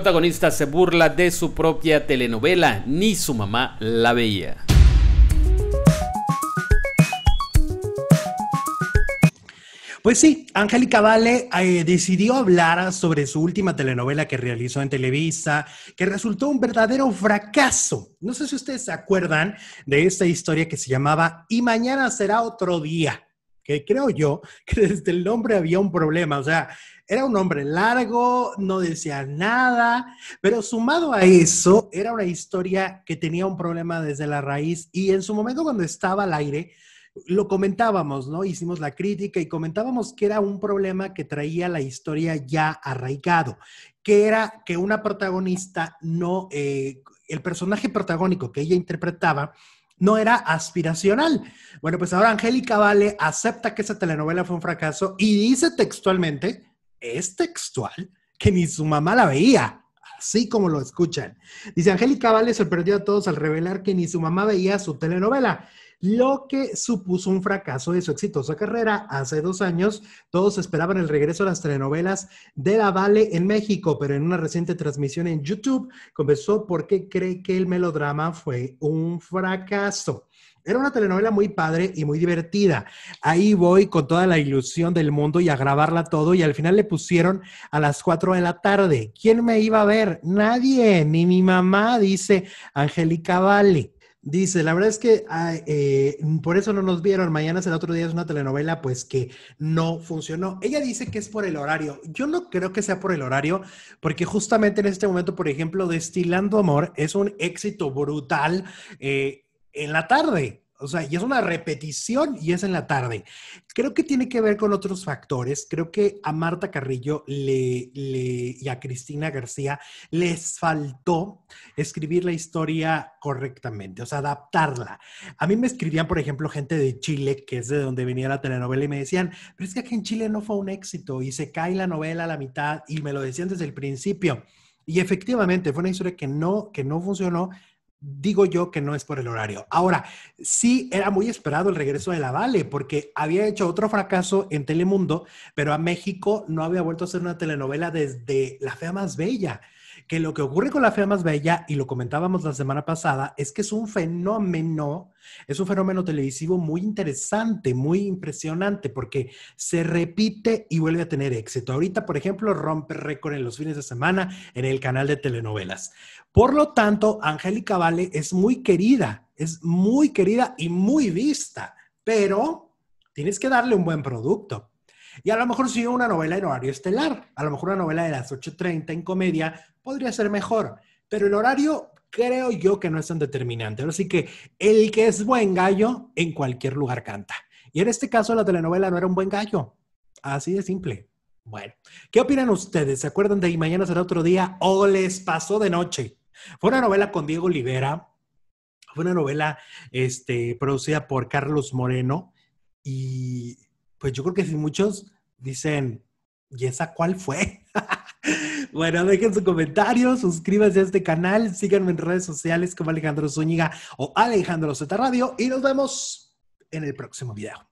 protagonista se burla de su propia telenovela, ni su mamá la veía. Pues sí, Angélica Vale eh, decidió hablar sobre su última telenovela que realizó en Televisa, que resultó un verdadero fracaso. No sé si ustedes se acuerdan de esta historia que se llamaba Y mañana será otro día, que creo yo que desde el nombre había un problema, o sea, era un nombre largo, no decía nada, pero sumado a eso, era una historia que tenía un problema desde la raíz y en su momento cuando estaba al aire, lo comentábamos, ¿no? Hicimos la crítica y comentábamos que era un problema que traía la historia ya arraigado, que era que una protagonista no, eh, el personaje protagónico que ella interpretaba, no era aspiracional. Bueno, pues ahora Angélica Vale acepta que esa telenovela fue un fracaso y dice textualmente, es textual, que ni su mamá la veía, así como lo escuchan. Dice, Angélica Vale sorprendió a todos al revelar que ni su mamá veía su telenovela lo que supuso un fracaso de su exitosa carrera. Hace dos años, todos esperaban el regreso a las telenovelas de la Vale en México, pero en una reciente transmisión en YouTube confesó por qué cree que el melodrama fue un fracaso. Era una telenovela muy padre y muy divertida. Ahí voy con toda la ilusión del mundo y a grabarla todo y al final le pusieron a las 4 de la tarde. ¿Quién me iba a ver? Nadie, ni mi mamá, dice Angélica Vale. Dice, la verdad es que eh, por eso no nos vieron. Mañana será otro día, es una telenovela, pues que no funcionó. Ella dice que es por el horario. Yo no creo que sea por el horario, porque justamente en este momento, por ejemplo, Destilando Amor es un éxito brutal eh, en la tarde. O sea, y es una repetición y es en la tarde. Creo que tiene que ver con otros factores. Creo que a Marta Carrillo y a Cristina García les faltó escribir la historia correctamente, o sea, adaptarla. A mí me escribían, por ejemplo, gente de Chile, que es de donde venía la telenovela, y me decían, pero es que aquí en Chile no fue un éxito y se cae la novela a la mitad y me lo decían desde el principio. Y efectivamente fue una historia que no, que no funcionó digo yo que no es por el horario. Ahora, sí era muy esperado el regreso de la Vale, porque había hecho otro fracaso en Telemundo, pero a México no había vuelto a hacer una telenovela desde La Fea Más Bella que lo que ocurre con la fea más bella, y lo comentábamos la semana pasada, es que es un fenómeno, es un fenómeno televisivo muy interesante, muy impresionante, porque se repite y vuelve a tener éxito. Ahorita, por ejemplo, rompe récord en los fines de semana en el canal de telenovelas. Por lo tanto, Angélica Vale es muy querida, es muy querida y muy vista, pero tienes que darle un buen producto. Y a lo mejor si una novela en horario estelar, a lo mejor una novela de las 8.30 en comedia podría ser mejor, pero el horario creo yo que no es tan determinante. Así que el que es buen gallo en cualquier lugar canta. Y en este caso la telenovela no era un buen gallo. Así de simple. Bueno, ¿qué opinan ustedes? ¿Se acuerdan de Y mañana será otro día o les pasó de noche? Fue una novela con Diego Olivera. Fue una novela este, producida por Carlos Moreno y pues yo creo que si muchos dicen, ¿y esa cuál fue? bueno, dejen su comentario, suscríbanse a este canal, síganme en redes sociales como Alejandro Zúñiga o Alejandro Z Radio y nos vemos en el próximo video.